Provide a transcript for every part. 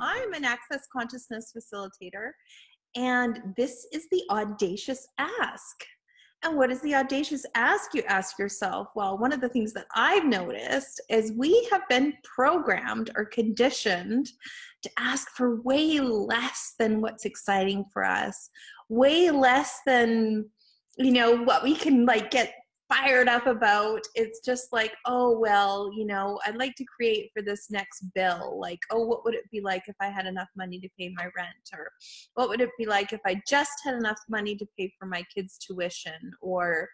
I'm an access consciousness facilitator. And this is the Audacious Ask. And what is the audacious ask you ask yourself? Well, one of the things that I've noticed is we have been programmed or conditioned to ask for way less than what's exciting for us, way less than you know what we can like get fired up about it's just like oh well you know i'd like to create for this next bill. Like oh what would it be like if i had enough money to pay my rent? Or what would it be like if i just had enough money to pay for my kids tuition? Or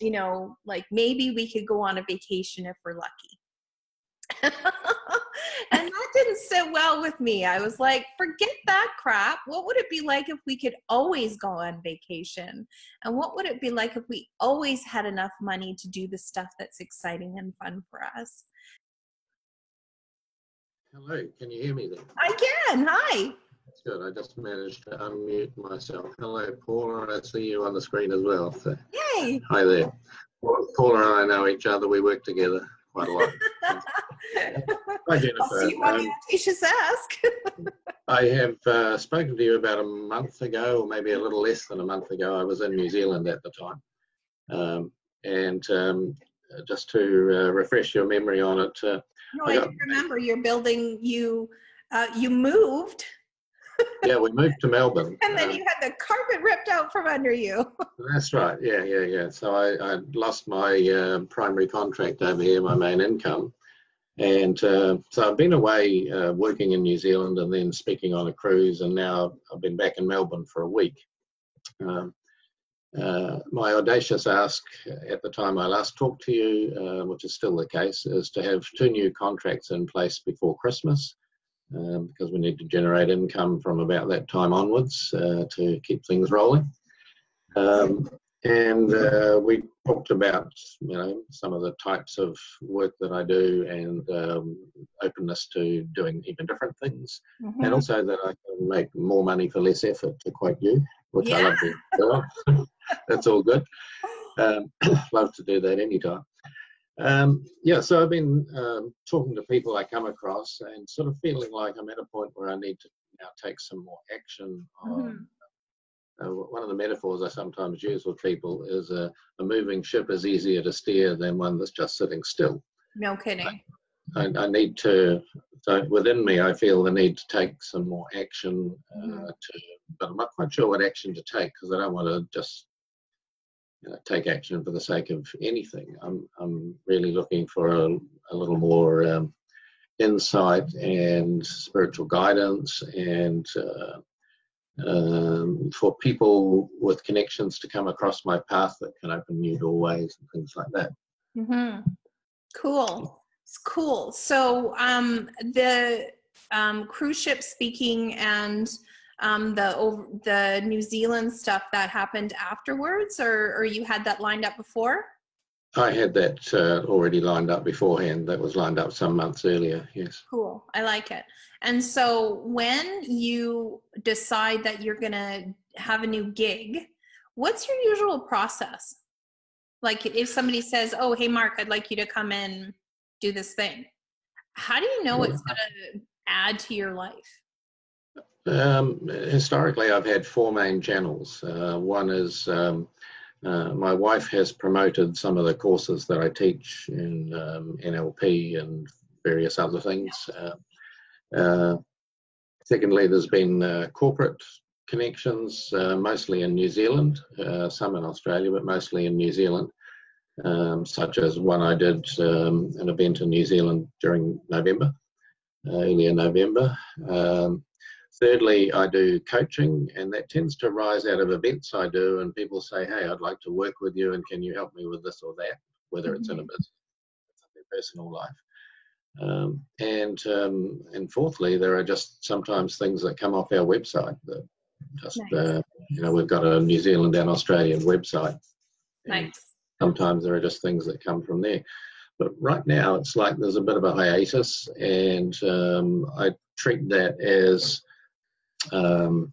you know like maybe we could go on a vacation if we're lucky sit well with me. I was like, forget that crap. What would it be like if we could always go on vacation? And what would it be like if we always had enough money to do the stuff that's exciting and fun for us? Hello, can you hear me there? I can. Hi. That's good. I just managed to unmute myself. Hello, Paula. I see you on the screen as well. So. Yay. Hi there. Paula and I know each other. We work together quite a lot. Hi, Jennifer. I'll see you on um, Ask. I have uh, spoken to you about a month ago, or maybe a little less than a month ago. I was in New Zealand at the time. Um, and um, just to uh, refresh your memory on it. Uh, no, I, I remember your building, you, uh, you moved. yeah, we moved to Melbourne. And then um, you had the carpet ripped out from under you. that's right. Yeah, yeah, yeah. So I, I lost my uh, primary contract over here, my main income. And uh, so I've been away uh, working in New Zealand and then speaking on a cruise, and now I've been back in Melbourne for a week. Um, uh, my audacious ask at the time I last talked to you, uh, which is still the case, is to have two new contracts in place before Christmas um, because we need to generate income from about that time onwards uh, to keep things rolling. Um, and uh, we talked about you know some of the types of work that I do and um, openness to doing even different things, mm-hmm. and also that I can make more money for less effort. To quote you, which yeah. I love to do. That's all good. Um, love to do that anytime. Um, yeah, so I've been um, talking to people I come across and sort of feeling like I'm at a point where I need to now take some more action on. Uh, one of the metaphors I sometimes use with people is a, a, moving ship is easier to steer than one that's just sitting still. No kidding. I, I, need to, so within me, I feel the need to take some more action. Uh, mm-hmm. to, but I'm not quite sure what action to take because I don't want to just you know, take action for the sake of anything. I'm, I'm really looking for a, a little more um, insight and spiritual guidance and uh, um, for people with connections to come across my path that can open new doorways and things like that. Mm-hmm. Cool. It's cool. So um, the um, cruise ship speaking and um, the the New Zealand stuff that happened afterwards, or or you had that lined up before? I had that uh, already lined up beforehand. That was lined up some months earlier. Yes. Cool. I like it. And so when you decide that you're going to have a new gig, what's your usual process? Like if somebody says, "Oh, hey Mark, I'd like you to come and do this thing." How do you know it's going to add to your life? Um, historically, I've had four main channels. Uh, one is um, uh, my wife has promoted some of the courses that I teach in um, NLP and various other things. Uh, uh, secondly, there's been uh, corporate connections, uh, mostly in New Zealand, some in Australia, but mostly in New Zealand, um, such as one I did um, an event in New Zealand during November, earlier November. Um, Thirdly, I do coaching, and that tends to rise out of events I do, and people say, "Hey, I'd like to work with you, and can you help me with this or that?" Whether it's in a mm-hmm. business, or their personal life. Um, and um, and fourthly, there are just sometimes things that come off our website that just nice. uh, you know we've got a New Zealand and Australian website. Nice. Sometimes there are just things that come from there. But right now, it's like there's a bit of a hiatus, and um, I treat that as um,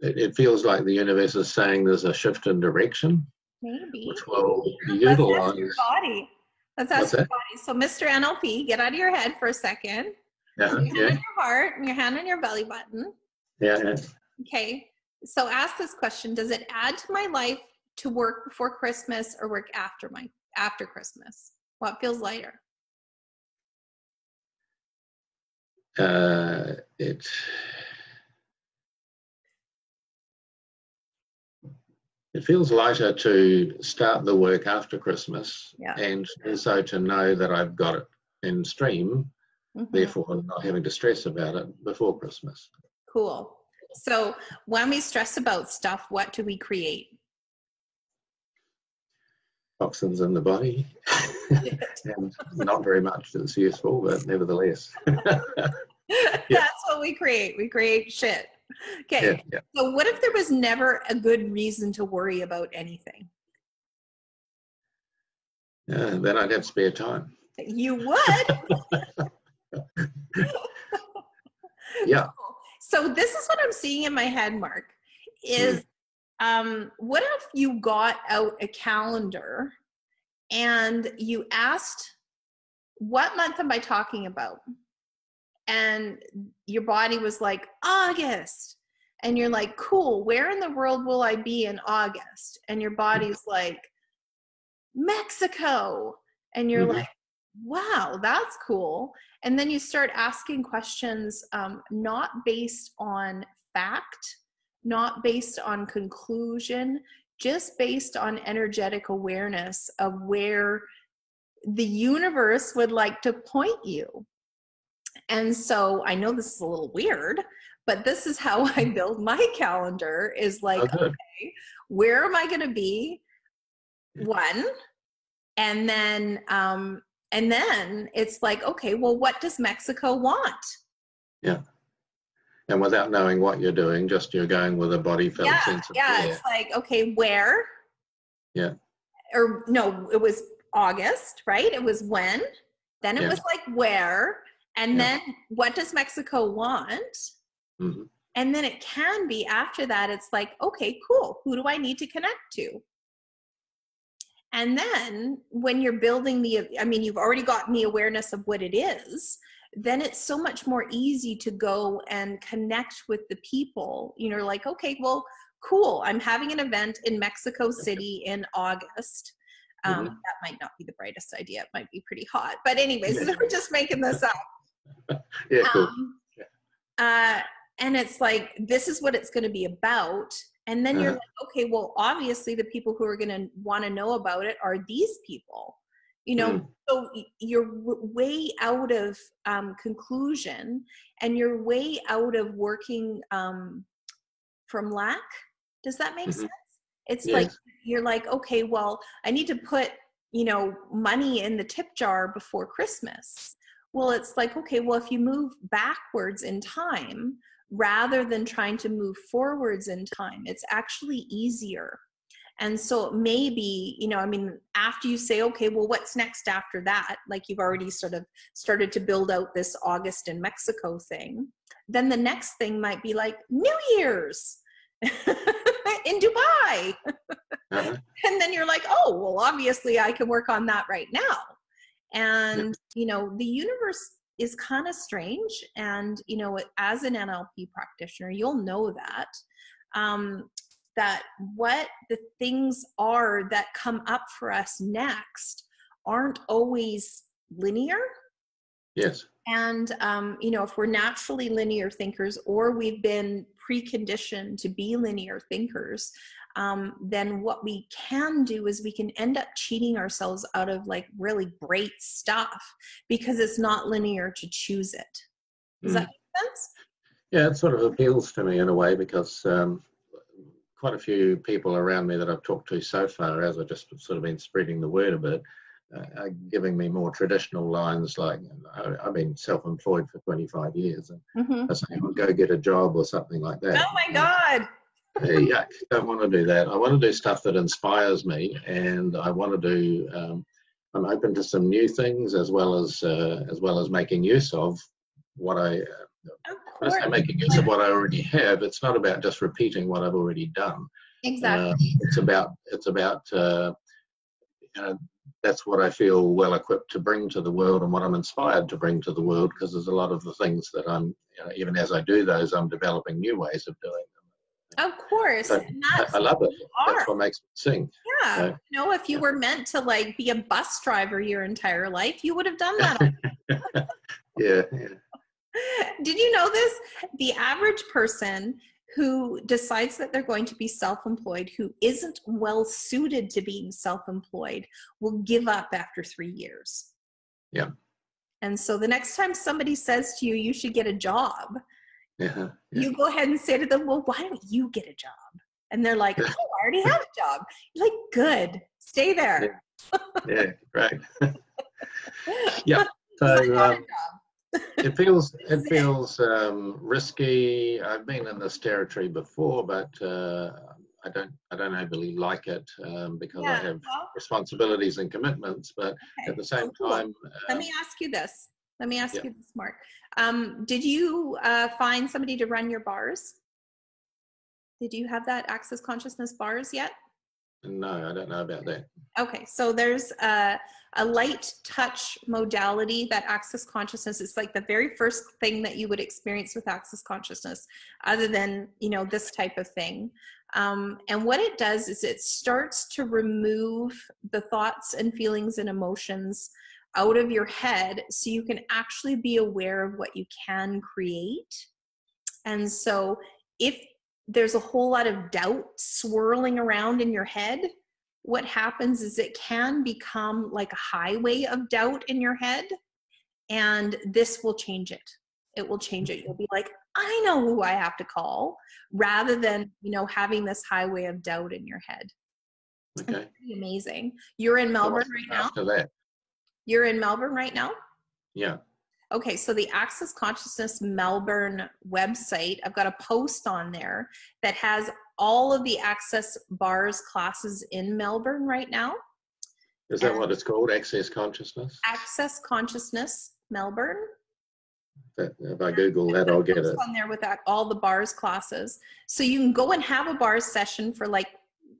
it, it, feels like the universe is saying there's a shift in direction. Maybe. Which will utilize. Your body. Let's ask your body. So, Mr. NLP, get out of your head for a second. Yeah, your hand on your heart and your hand on your belly button. yeah, yeah. Okay. So ask this question: Does it add to my life to work before Christmas or work after my after Christmas? What feels lighter? Uh, it it feels lighter to start the work after Christmas, Yeah. and also to know that I've got it in stream, Mhm. therefore not having to stress about it before Christmas. Cool. So when we stress about stuff, what do we create? Toxins in the body, and not very much that's useful, but nevertheless. That's what we create. We create shit. Okay. Yeah, yeah. So what if there was never a good reason to worry about anything? Uh, then I'd have spare time. You would. Yeah. So this is what I'm seeing in my head, Mark. Is um, what if you got out a calendar and you asked, "What month am I talking about?" And your body was like August, and you're like, "Cool. Where in the world will I be in August?" And your body's like, "Mexico," and you're Mhm. like, "Wow, that's cool." and then you start asking questions um, not based on fact not based on conclusion just based on energetic awareness of where the universe would like to point you. And so i know this is a little weird but this is how i build my calendar is like good. okay where am i going to be? One and then um and then it's like okay well what does mexico want And without knowing what you're doing, just you're going with a body felt yeah sense of yeah where. it's like okay where Yeah. or no it was august right it was when then it Yeah. was like where and Yeah. then what does mexico want Mhm. and then it can be after that it's like okay cool who do i need to connect to and then when you're building the i mean you've already gotten the awareness of what it is then it's so much more easy to go and connect with the people you know like okay well cool i'm having an event in mexico city in august um, Mhm. that might not be the brightest idea it might be pretty hot but anyways Yeah. we're just making this up Yeah, cool. um, uh, and it's like this is what it's going to be about and then you're Uh-huh. like okay well obviously the people who are going to want to know about it are these people you know Mm. so you're way out of um, conclusion and you're way out of working um, from lack does that make Mhm. sense it's like you're like okay well i need to put you know money in the tip jar before christmas well it's like okay well if you move backwards in time rather than trying to move forwards in time it's actually easier and so maybe you know i mean after you say okay well what's next after that? Like you've already sort of started to build out this august in mexico thing. Then the next thing might be like new year's in dubai. Uh-huh. and then you're like oh well obviously i can work on that right now. And you know the universe is kind of strange. And you know as an nlp practitioner you'll know that. Um, that what the things are that come up for us next aren't always linear Yes. and um, you know if we're naturally linear thinkers or we've been preconditioned to be linear thinkers um, then what we can do is we can end up cheating ourselves out of like really great stuff because it's not linear to choose it does that Mm. make sense Yeah, it sort of appeals to me in a way because um, quite a few people around me that I've talked to so far, as I've just sort of been spreading the word a bit, uh, are giving me more traditional lines like I, I've been self-employed for 25 years, and Mhm. I say, "Well, go get a job or something like that." oh my god Hey, yuck, don't want to do that. I want to do stuff that inspires me, and I want to do. Um, I'm open to some new things as well as uh, as well as making use of what I. of When I course say making use of what I already have, it's not about just repeating what I've already done. exactly Uh, it's about it's about uh, you know, that's what I feel well equipped to bring to the world and what I'm inspired to bring to the world because there's a lot of the things that I'm, you know, even as I do those, I'm developing new ways of doing them. Of course. So, I, I love it. That's what makes me sing. Yeah. So, you know, if you yeah. were meant to like be a bus driver your entire life, you would have done that. yeah, yeah. Did you know this? The average person who decides that they're going to be self employed, who isn't well suited to being self employed, will give up after three years. Yeah. And so the next time somebody says to you, you should get a job, yeah, yeah. you go ahead and say to them, well, why don't you get a job? And they're like, oh, I already have a job. You're like, good, stay there. Yeah, yeah right. yeah. So, um, it feels it feels um, risky. I've been in this territory before, but uh, I don't I don't overly like it um, because yeah, I have well, responsibilities and commitments. But okay, at the same cool. time, let um, me ask you this. Let me ask yeah. you this, Mark. Um, did you uh, find somebody to run your bars? Did you have that access consciousness bars yet? No, I don't know about that. Okay, so there's a, a light touch modality that access consciousness is like the very first thing that you would experience with access consciousness, other than you know this type of thing. Um, and what it does is it starts to remove the thoughts and feelings and emotions out of your head so you can actually be aware of what you can create. And so if there's a whole lot of doubt swirling around in your head, what happens is it can become like a highway of doubt in your head, and this will change it. It will change it. You'll be like, I know who I have to call, rather than you know having this highway of doubt in your head. Okay. amazing. You're in Melbourne right now. That. You're in Melbourne right now. Yeah. Okay, so the Access Consciousness Melbourne website, I've got a post on there that has all of the Access Bars classes in Melbourne right now. Is that and what it's called? Access Consciousness? Access Consciousness Melbourne. If I Google that, I'll get it. On there with that, all the bars classes. So you can go and have a bars session for like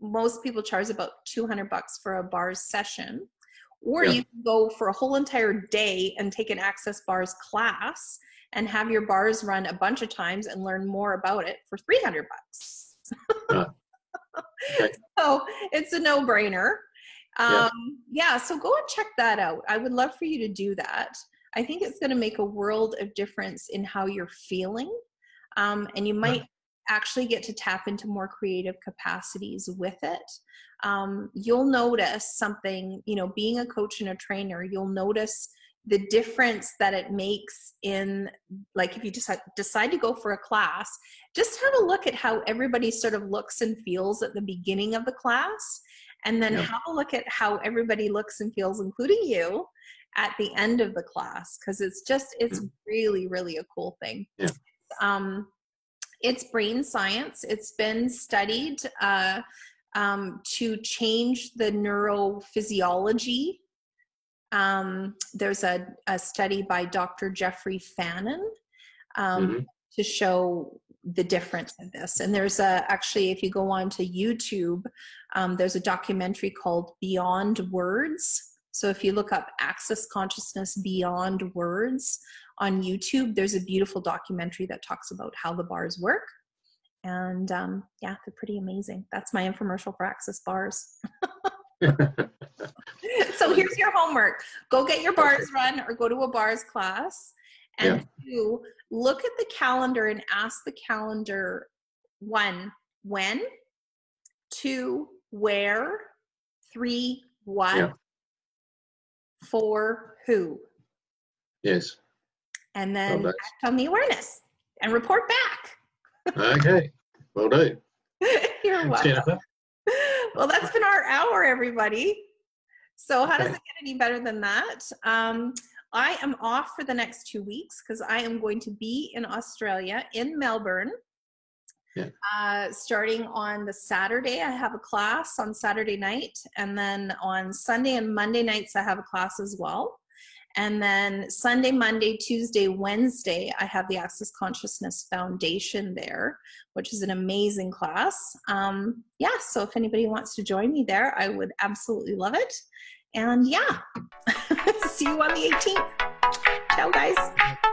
most people charge about 200 bucks for a bars session or yeah. you can go for a whole entire day and take an access bars class and have your bars run a bunch of times and learn more about it for 300 bucks. Uh, okay. so it's a no-brainer. Um, yeah. yeah so go and check that out. I would love for you to do that. I think it's going to make a world of difference in how you're feeling. Um, and you might actually get to tap into more creative capacities with it. Um, you'll notice something you know being a coach and a trainer you'll notice the difference that it makes in like if you decide decide to go for a class just have a look at how everybody sort of looks and feels at the beginning of the class and then have a look at how everybody looks and feels including you at the end of the class because it's just it's really really a cool thing. Yeah. um it's brain science. It's been studied uh, um, to change the neurophysiology. Um, there's a, a, study by Dr. Jeffrey Fannin um, mm-hmm. to show the difference in this. And there's a actually, if you go on to YouTube, um, there's a documentary called Beyond Words. So if you look up Access Consciousness Beyond Words, on YouTube, there's a beautiful documentary that talks about how the bars work. And um, yeah, they're pretty amazing. That's my infomercial for Access Bars. so here's your homework go get your bars run or go to a bars class. And yeah. two, look at the calendar and ask the calendar one, when, two, where, three, what, yeah. Four, who. Yes and then oh, act on the awareness and report back. okay, well done. You're welcome. Jennifer. Well, that's been our hour, everybody. So, how okay. does it get any better than that? Um, I am off for the next two weeks because I am going to be in Australia, in Melbourne. Yeah. Uh, starting on the Saturday, I have a class on Saturday night, and then on Sunday and Monday nights, I have a class as well. And then Sunday, Monday, Tuesday, Wednesday, I have the Access Consciousness Foundation there, which is an amazing class. Um, yeah, so if anybody wants to join me there, I would absolutely love it. And yeah, see you on the 18th. Ciao, guys.